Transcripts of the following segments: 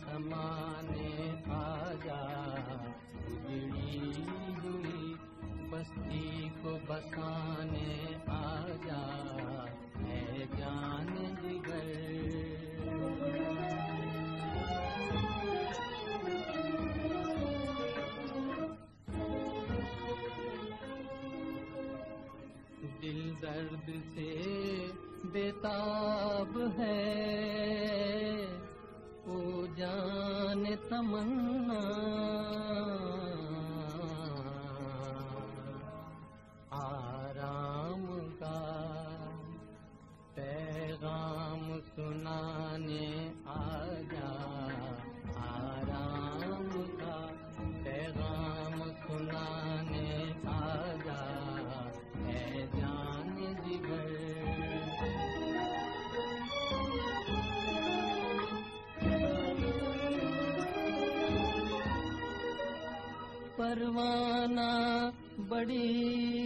समाने आजा। उजड़ी हुई बस्ती को बसाने आजा। है जान जिगर। दिल दर्द से बेताब है। जान तमन्ना। परवाना बड़ी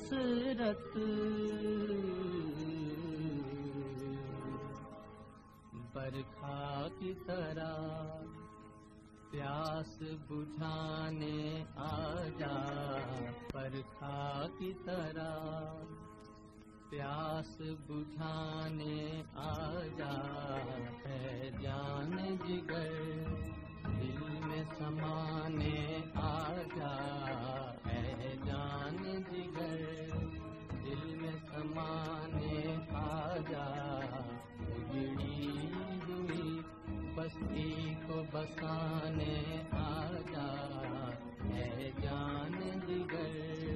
हसरत बरखा की तरह प्यास बुझाने आजा। बरखा की तरह प्यास बुझाने आजा। है जान जिगर दिल में समाने है जान जिगर, दिल में समाने आजा उजड़ी हुई बस्ती को बसाने आजा। है जान जिगर।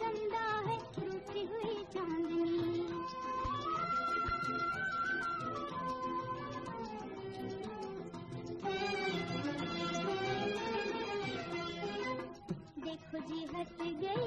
चंदा है रूठी हुई चांदनी। देखो जी हट गई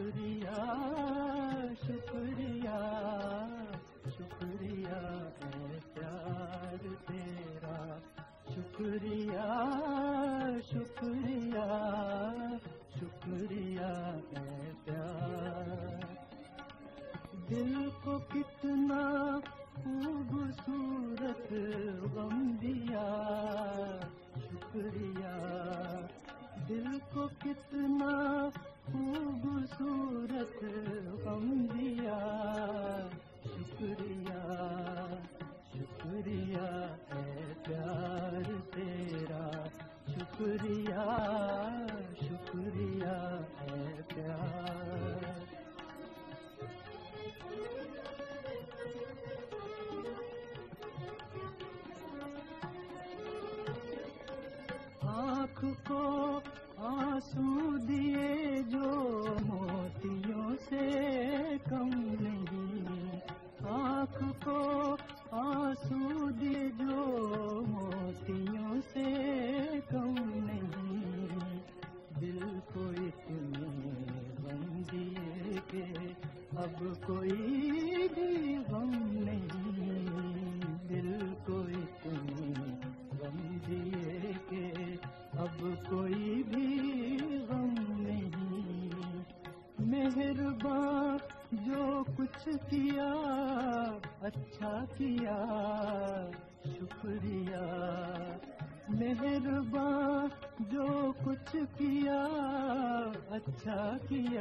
शुक्रिया कोई भी गम नहीं, दिल को इतनी गम दिए के, अब कोई भी गम नहीं। मेहरबान जो कुछ किया अच्छा किया, शुक्रिया। मेहरबान जो कुछ किया अच्छा किया।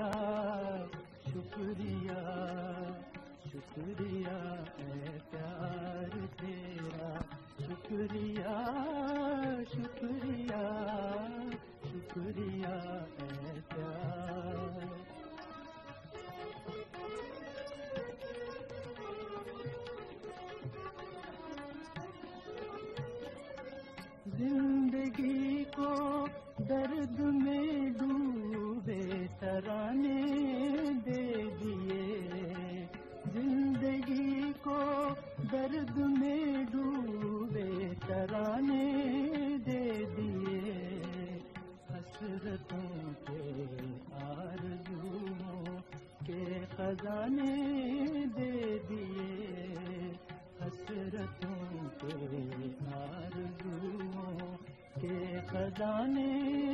दे दिए हसरतों के आरज़ुओं के खजाने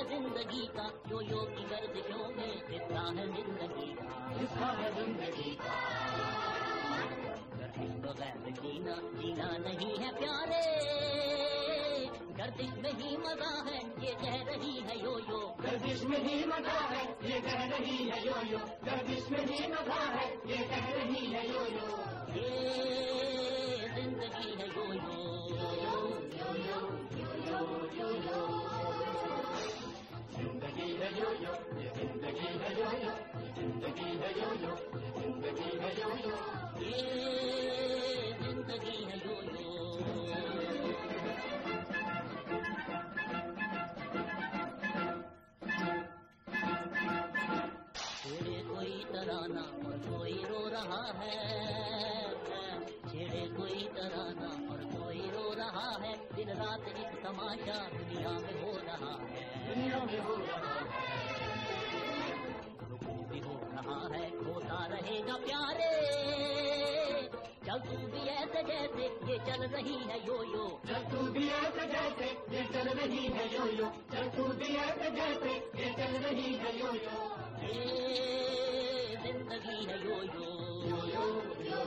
है ज़िंदगी का यो यो की गर्दिशों में हिस्सा है ज़िंदगी का। हिस्सा है ज़िंदगी का। गर्दिश बगैर जीना जीना नहीं है प्यारे। गर्दिश में ही मज़ा है ये कह रही है यो यो गर्दिश में ही मज़ा है ये कह रही है यो यो गर्दिश में ही मज़ा है ये कह रही है यो यो ये ज़िंदगी है यो यो ज़िंदगी है यो यो ये ज़िंदगी है यो यो ये ज़िंदगी है यो यो ये ज़िंदगी है यो यो ये ज़िंदगी है यो यो छेड़े कोई तराना और कोई रो रहा है। छेड़े कोई तराना और कोई रो रहा है। दिन रात एक तमाशा दुनिया में हो रहा है। दुनिया में हो रहा है। तू भी ऐसे जैसे ये चल रही है यो यो चल तू भी ऐसे जैसे ये चल रही है यो यो चल तू भी ऐसे जैसे ये चल रही है यो यो ये ज़िंदगी है यो यो